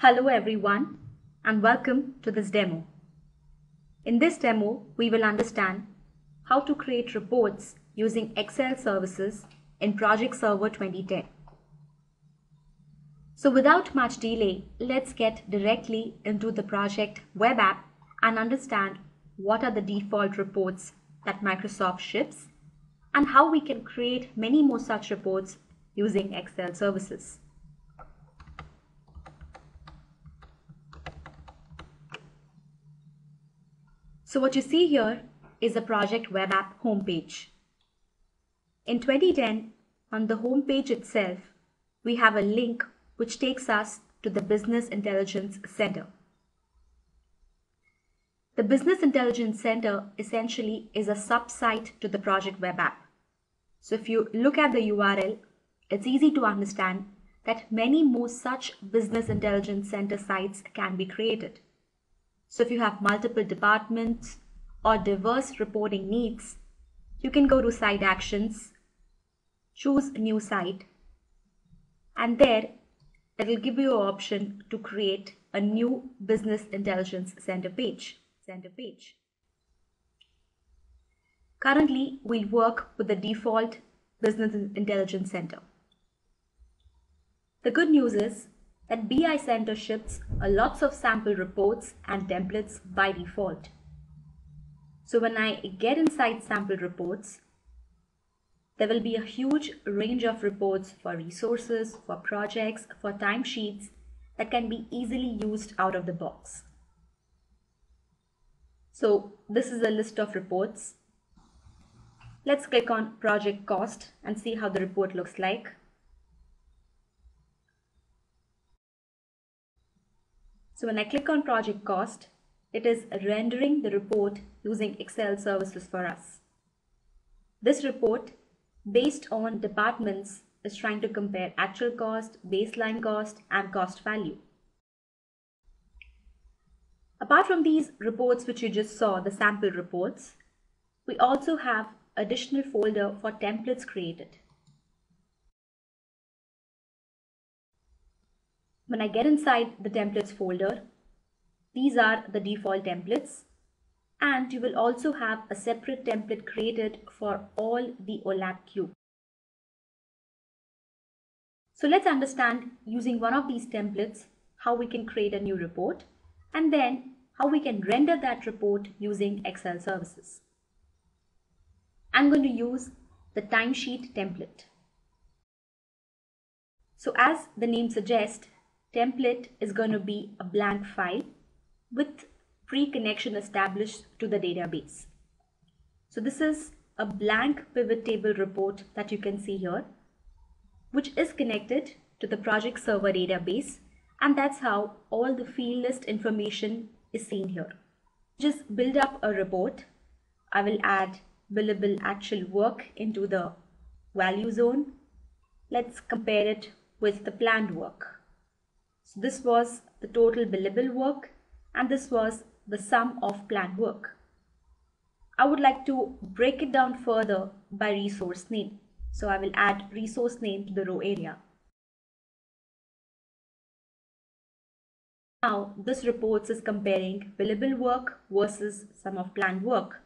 Hello everyone and welcome to this demo. In this demo, we will understand how to create reports using Excel services in Project Server 2010. So without much delay, let's get directly into the project web app and understand what are the default reports that Microsoft ships and how we can create many more such reports using Excel services. So what you see here is the project web app homepage. In 2010, on the homepage itself, we have a link which takes us to the Business Intelligence Center. The Business Intelligence Center essentially is a subsite to the project web app. So if you look at the URL, it's easy to understand that many more such Business Intelligence Center sites can be created. So if you have multiple departments or diverse reporting needs, you can go to Site Actions, choose New Site, and there it will give you an option to create a new Business Intelligence Center page. Center page. Currently, we work with the default Business Intelligence Center. The good news is that BI Center ships a lots of sample reports and templates by default. So when I get inside sample reports, there will be a huge range of reports for resources, for projects, for timesheets that can be easily used out of the box. So this is a list of reports. Let's click on project cost and see how the report looks like. So when I click on project cost, it is rendering the report using Excel services for us. This report, based on departments, is trying to compare actual cost, baseline cost, and cost value. Apart from these reports which you just saw, the sample reports, we also have additional folder for templates created. When I get inside the templates folder, these are the default templates and you will also have a separate template created for all the OLAP cube. So let's understand using one of these templates how we can create a new report and then how we can render that report using Excel services. I'm going to use the timesheet template. So as the name suggests, template is going to be a blank file with pre-connection established to the database. So this is a blank pivot table report that you can see here, which is connected to the project server database. And that's how all the field list information is seen here. Just build up a report. I will add billable actual work into the value zone. Let's compare it with the planned work. So this was the total billable work and this was the sum of planned work. I would like to break it down further by resource name. So I will add resource name to the row area. Now this report is comparing billable work versus sum of planned work.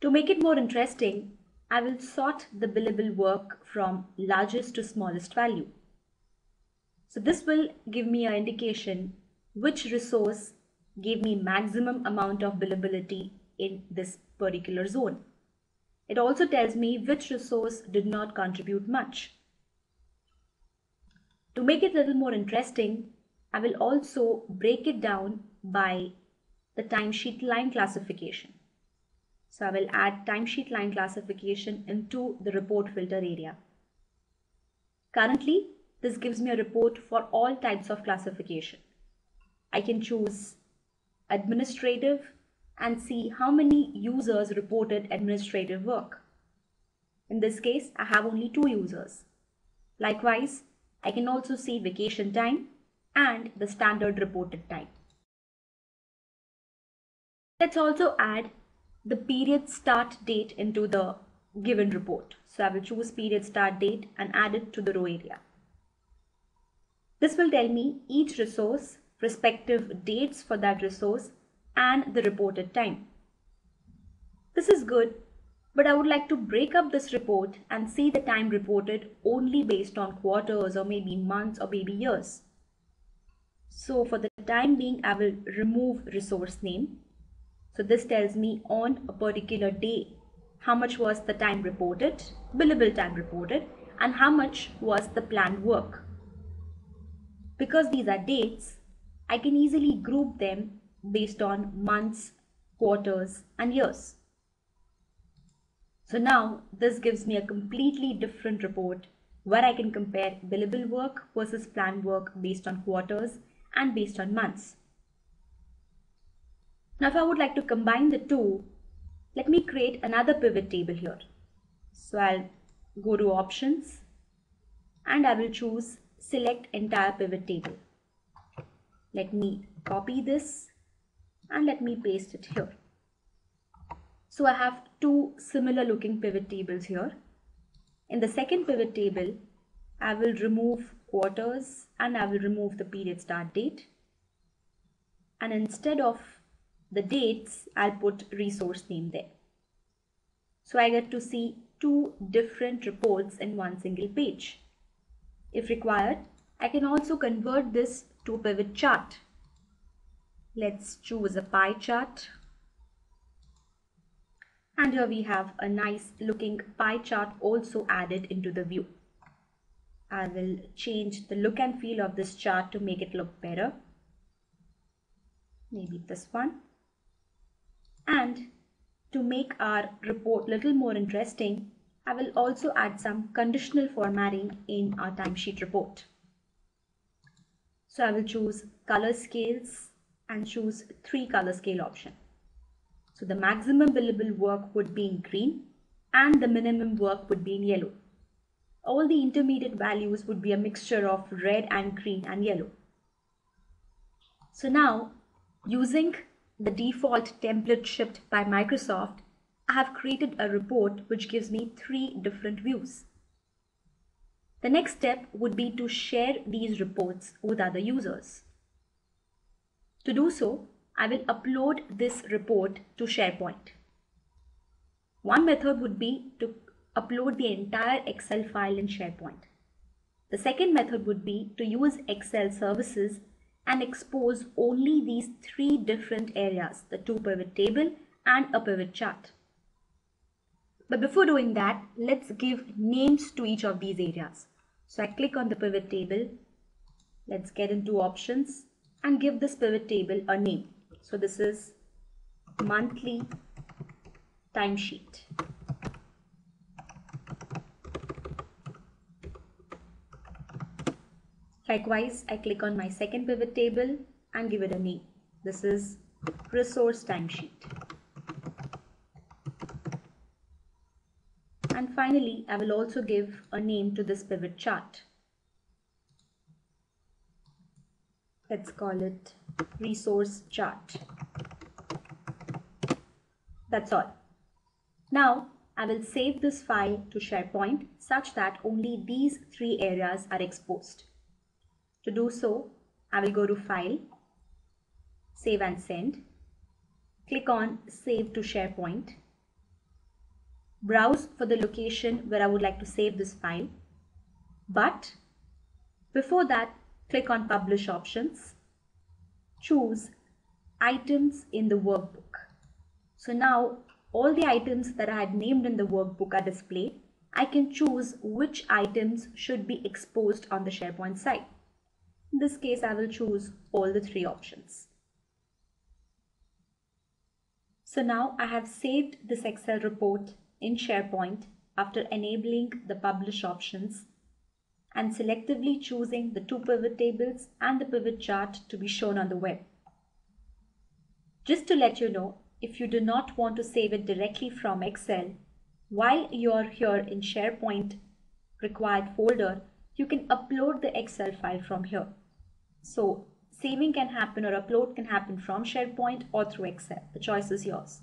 To make it more interesting, I will sort the billable work from largest to smallest value. So this will give me an indication which resource gave me maximum amount of billability in this particular zone. It also tells me which resource did not contribute much. To make it a little more interesting, I will also break it down by the timesheet line classification. So I will add timesheet line classification into the report filter area. Currently, this gives me a report for all types of classification. I can choose administrative and see how many users reported administrative work. In this case, I have only two users. Likewise, I can also see vacation time and the standard reported time. Let's also add the period start date into the given report. So I will choose period start date and add it to the row area. This will tell me each resource, respective dates for that resource and the reported time. This is good, but I would like to break up this report and see the time reported only based on quarters or maybe months or maybe years. So for the time being, I will remove resource name. So this tells me on a particular day, how much was the time reported, billable time reported, and how much was the planned work. Because these are dates, I can easily group them based on months, quarters, and years. So now this gives me a completely different report where I can compare billable work versus planned work based on quarters and based on months. Now if I would like to combine the two, let me create another pivot table here. So I'll go to options and I will choose select entire pivot table. Let me copy this and let me paste it here. So I have two similar looking pivot tables here. In the second pivot table, I will remove quarters and I will remove the period start date. And instead of the dates, I'll put resource name there. So I get to see two different reports in one single page. If required, I can also convert this to pivot chart. Let's choose a pie chart. And here we have a nice looking pie chart also added into the view. I will change the look and feel of this chart to make it look better. Maybe this one. And to make our report little more interesting, I will also add some conditional formatting in our timesheet report. So I will choose color scales and choose three color scale option. So the maximum billable work would be in green and the minimum work would be in yellow. All the intermediate values would be a mixture of red and green and yellow. So now using the default template shipped by Microsoft, I have created a report which gives me three different views. The next step would be to share these reports with other users. To do so, I will upload this report to SharePoint. One method would be to upload the entire Excel file in SharePoint. The second method would be to use Excel services and expose only these three different areas, the two pivot table and a pivot chart. But before doing that, let's give names to each of these areas. So I click on the pivot table. Let's get into options and give this pivot table a name. So this is monthly timesheet. Likewise, I click on my second pivot table and give it a name. This is resource timesheet. Finally, I will also give a name to this pivot chart. Let's call it resource chart. That's all. Now, I will save this file to SharePoint such that only these three areas are exposed. To do so, I will go to File, Save and Send, click on Save to SharePoint, browse for the location where I would like to save this file. But before that, click on Publish Options, choose Items in the Workbook. So now all the items that I had named in the workbook are displayed. I can choose which items should be exposed on the SharePoint site. In this case, I will choose all the three options. So now I have saved this Excel report in SharePoint after enabling the publish options and selectively choosing the two pivot tables and the pivot chart to be shown on the web. Just to let you know, if you do not want to save it directly from Excel, while you're here in SharePoint required folder, you can upload the Excel file from here. So saving can happen or upload can happen from SharePoint or through Excel. The choice is yours.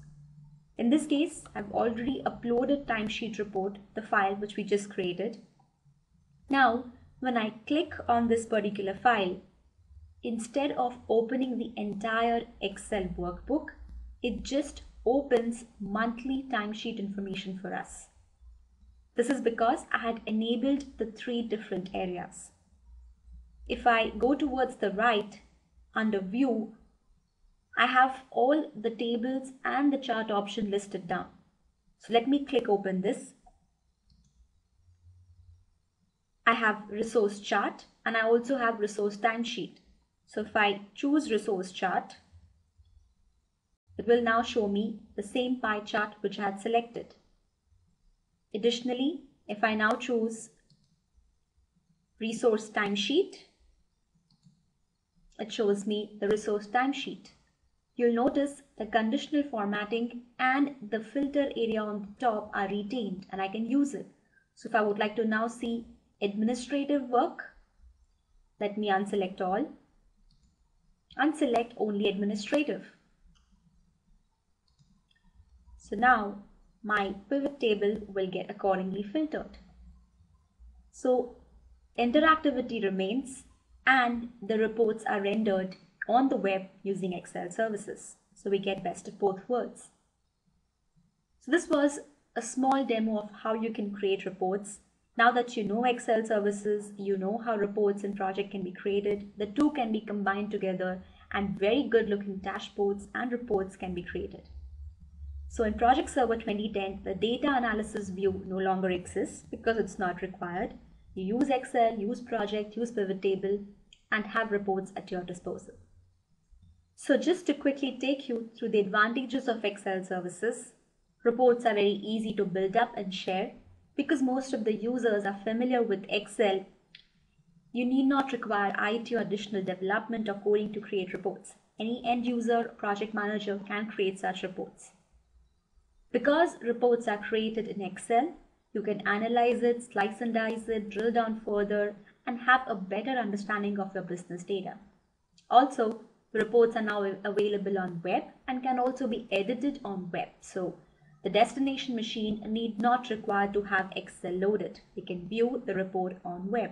In this case, I've already uploaded timesheet report, the file which we just created. Now, when I click on this particular file, instead of opening the entire Excel workbook, it just opens monthly timesheet information for us. This is because I had enabled the three different areas. If I go towards the right under view, I have all the tables and the chart option listed down. So let me click open this. I have resource chart and I also have resource timesheet. So if I choose resource chart, it will now show me the same pie chart which I had selected. Additionally, if I now choose resource timesheet, it shows me the resource timesheet you'll notice the conditional formatting and the filter area on the top are retained and I can use it. So if I would like to now see administrative work, let me unselect all, unselect only administrative. So now my pivot table will get accordingly filtered. So interactivity remains and the reports are rendered on the web using Excel services. So we get best of both worlds. So this was a small demo of how you can create reports. Now that you know Excel services, you know how reports and project can be created, the two can be combined together and very good looking dashboards and reports can be created. So in Project Server 2010, the data analysis view no longer exists because it's not required. You use Excel, use project, use pivot table and have reports at your disposal. So just to quickly take you through the advantages of Excel services, reports are very easy to build up and share because most of the users are familiar with Excel. You need not require IT or additional development or coding to create reports. Any end user project manager can create such reports. Because reports are created in Excel, you can analyze it, slice and dice it, drill down further, and have a better understanding of your business data. Also, reports are now available on web and can also be edited on web. So the destination machine need not require to have Excel loaded. They can view the report on web.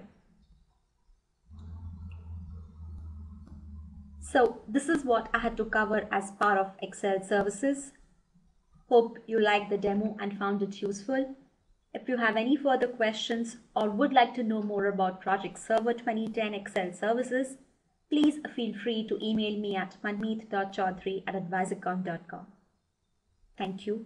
So this is what I had to cover as part of Excel services. Hope you liked the demo and found it useful. If you have any further questions or would like to know more about Project Server 2010 Excel services, please feel free to email me at manmeet.chaudhari at advisorcom.com. Thank you.